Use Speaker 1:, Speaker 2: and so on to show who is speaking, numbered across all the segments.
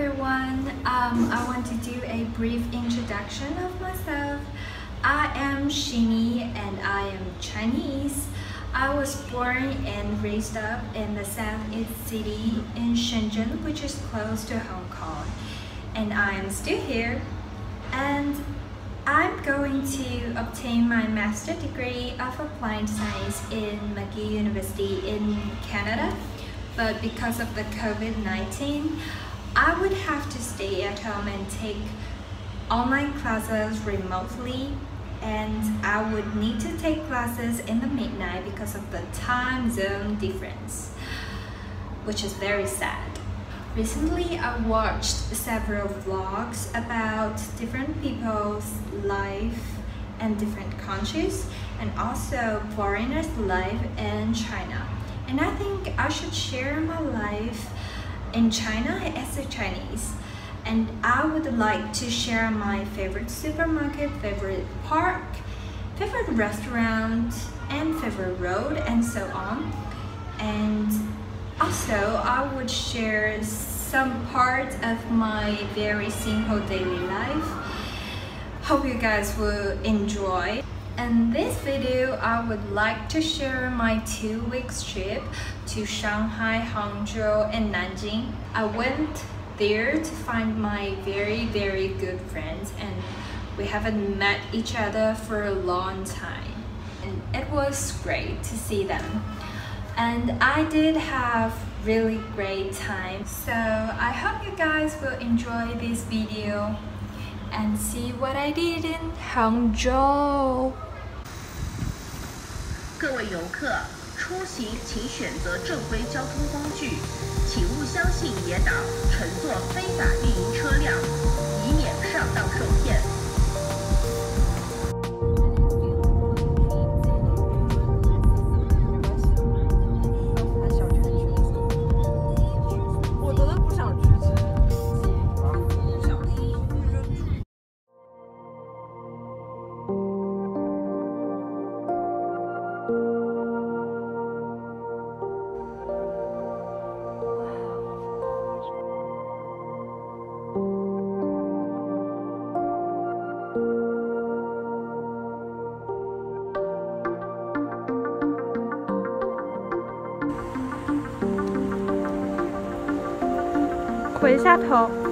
Speaker 1: Um, I want to do a brief introduction of myself. I am Shini and I am Chinese. I was born and raised up in the southeast city in Shenzhen, which is close to Hong Kong. And I am still here. And I'm going to obtain my master degree of applied science in McGill University in Canada. But because of the COVID-19, I would have to stay at home and take online classes remotely and I would need to take classes in the midnight because of the time zone difference, which is very sad. Recently, I watched several vlogs about different people's life in different countries and also foreigners' life in China. And I think I should share my life in China as a Chinese and I would like to share my favorite supermarket, favorite park, favorite restaurant, and favorite road, and so on. And also, I would share some part of my very simple daily life. Hope you guys will enjoy. In this video, I would like to share my two weeks trip to Shanghai, Hangzhou, and Nanjing. I went there to find my very very good friends and we haven't met each other for a long time. And it was great to see them. And I did have really great time. So I hope you guys will enjoy this video and see what I did in Hangzhou
Speaker 2: 各位游客出行请选择正规交通工具，请勿相信野导，乘坐非法运营车辆，以免上当受骗。
Speaker 1: 回下头。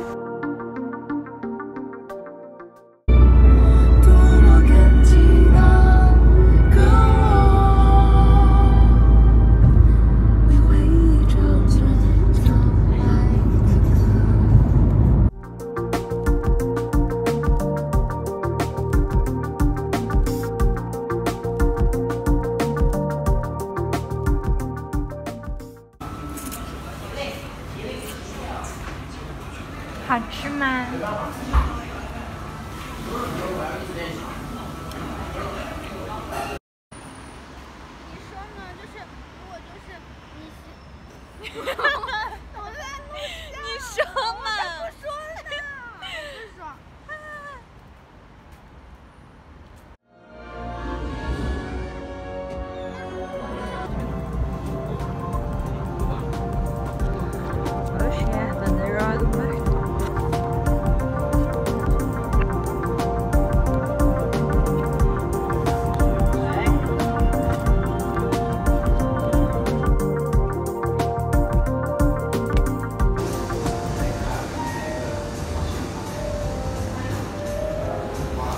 Speaker 1: 好吃吗？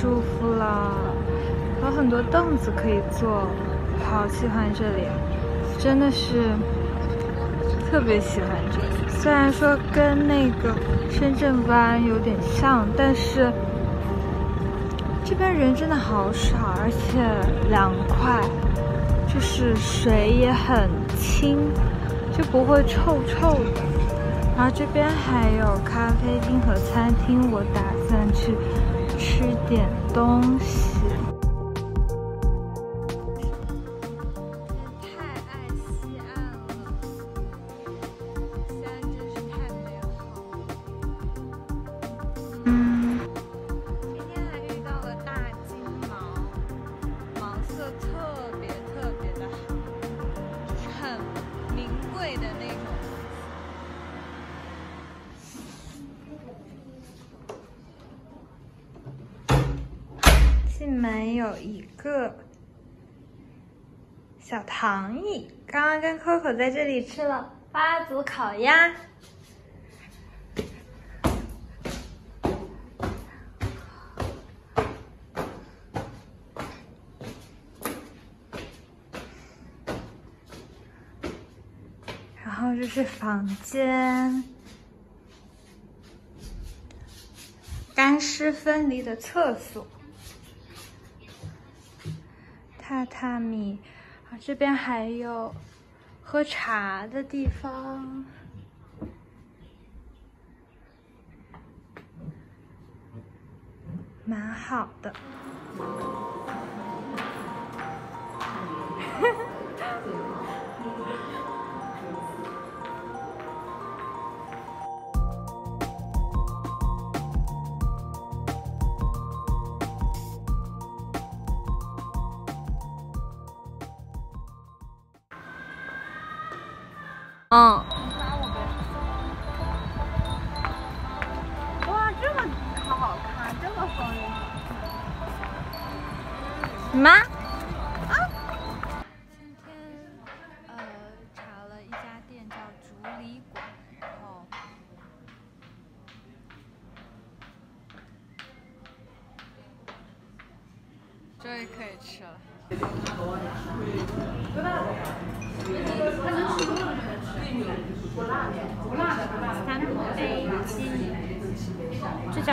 Speaker 1: 舒服了，有很多凳子可以坐，好喜欢这里，真的是特别喜欢这里。虽然说跟那个深圳湾有点像，但是这边人真的好少，而且凉快，就是水也很清，就不会臭臭的。然后这边还有咖啡厅和餐厅，我打算去吃点东西。太爱西岸了，西岸真是太美好了。嗯，今天还遇到了大金毛，毛色特别特别的好，很名贵的那种。进门有一个小躺椅，刚刚跟 Coco 在这里吃了八组烤鸭。然后这是房间，干湿分离的厕所。榻榻米，啊，这边还有喝茶的地方，蛮好的。嗯。哇，这个好看，这个风铃好看。什么？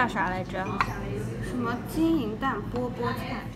Speaker 1: 啥来着？
Speaker 3: 什么金银蛋波波菜？